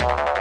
Bye.